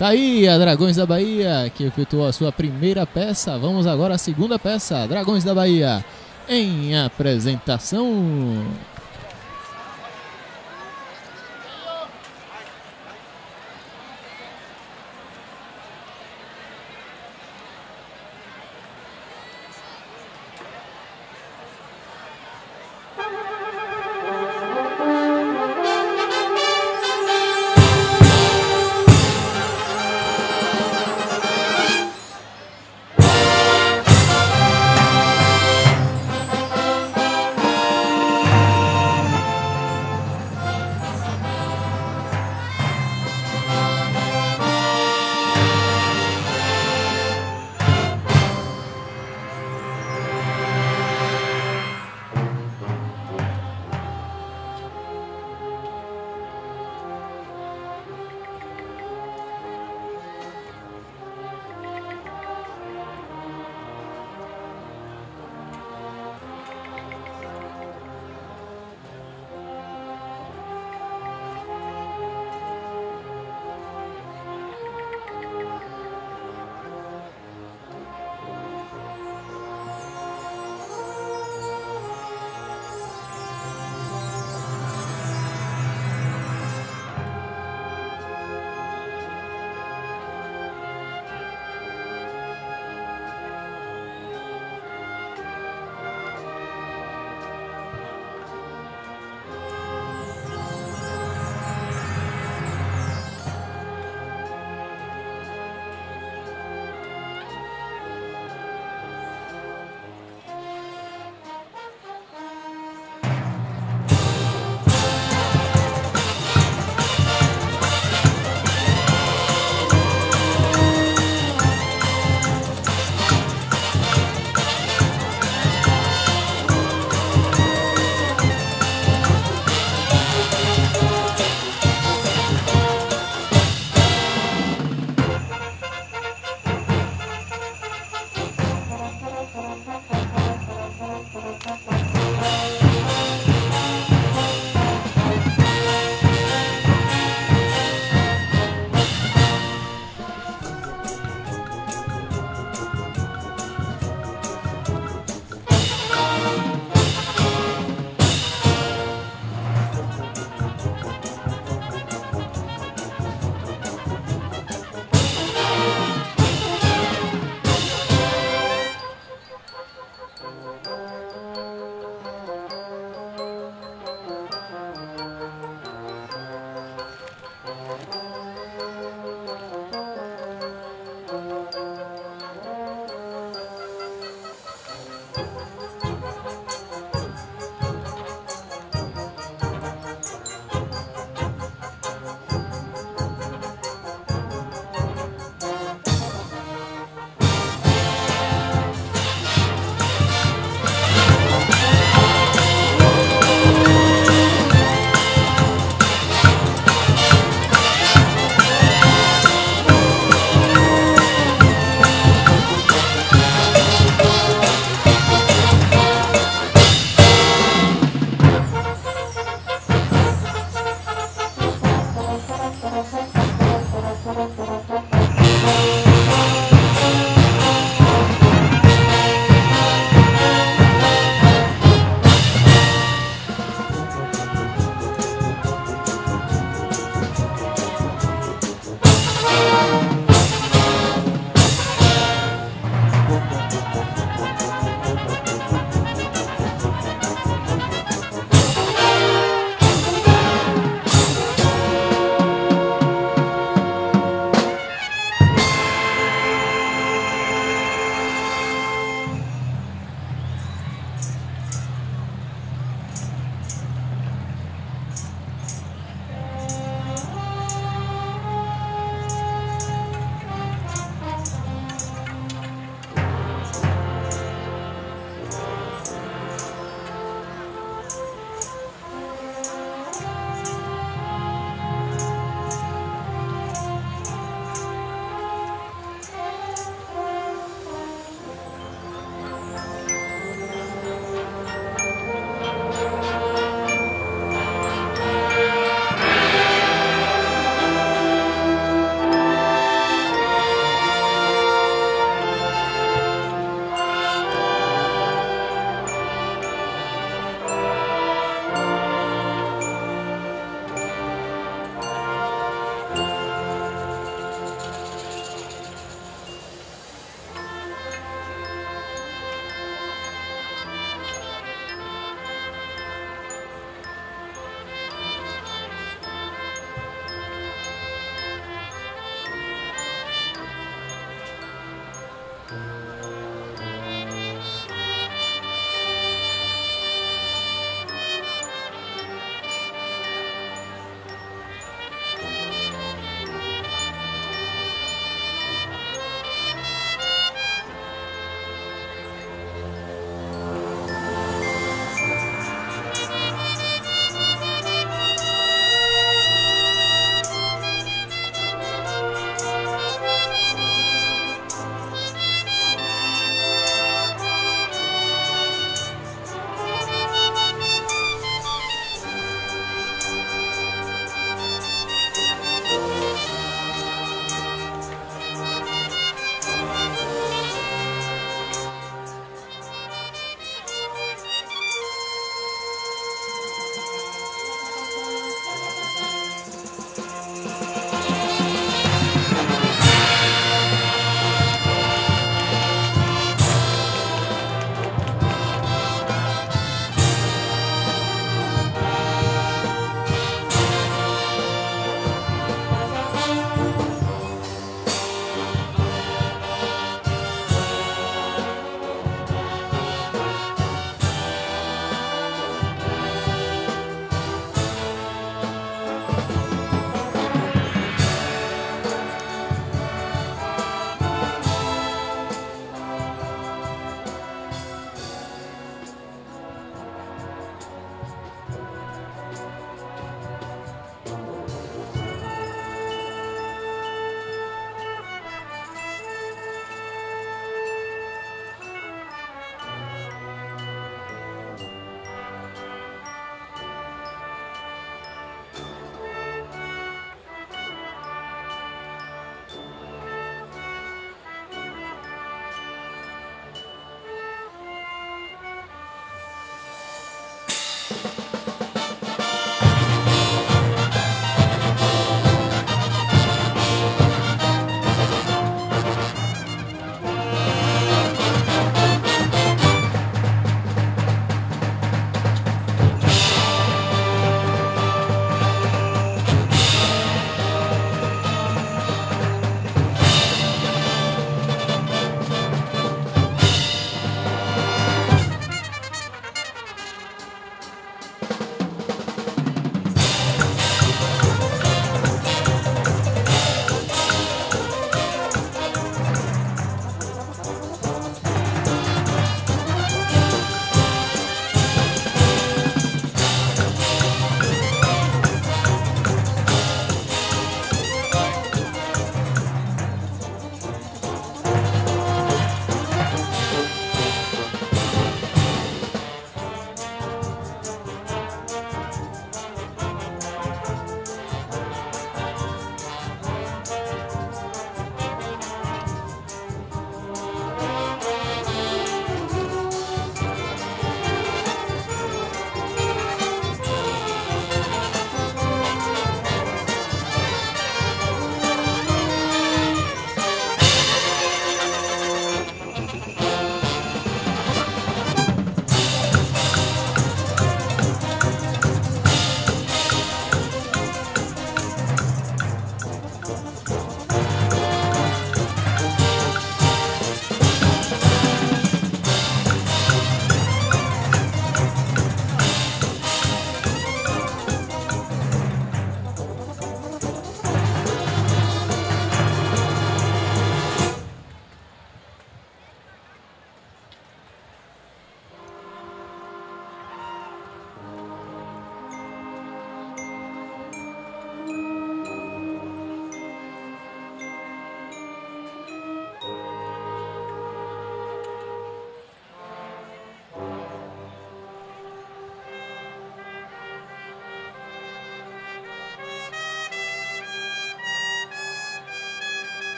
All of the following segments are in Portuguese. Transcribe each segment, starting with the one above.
Tá aí a Dragões da Bahia, que efetuou a sua primeira peça. Vamos agora à segunda peça, Dragões da Bahia, em apresentação.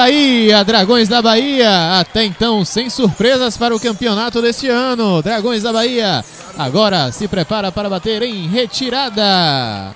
Tá aí a Dragões da Bahia, até então sem surpresas para o campeonato deste ano. Dragões da Bahia agora se prepara para bater em retirada.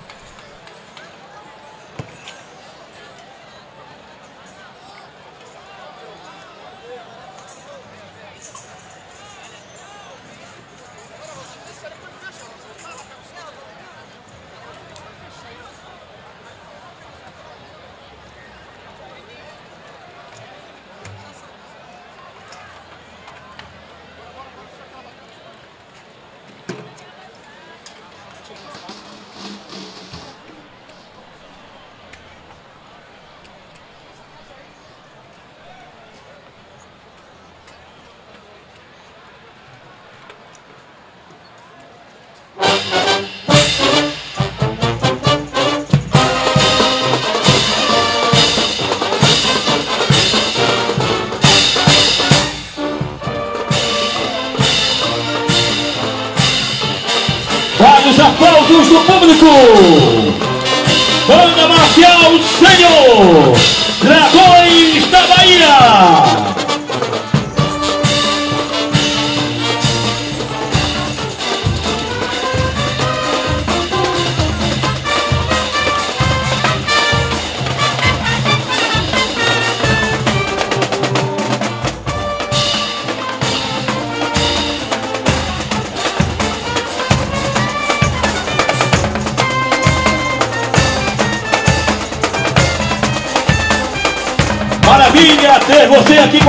Senhor,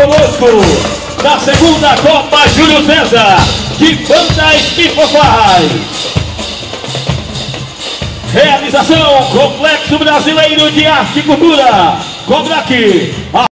conosco na segunda Copa Júlio César de Banda Espifofaz. Realização Complexo Brasileiro de Arte e Cultura. Cobra aqui.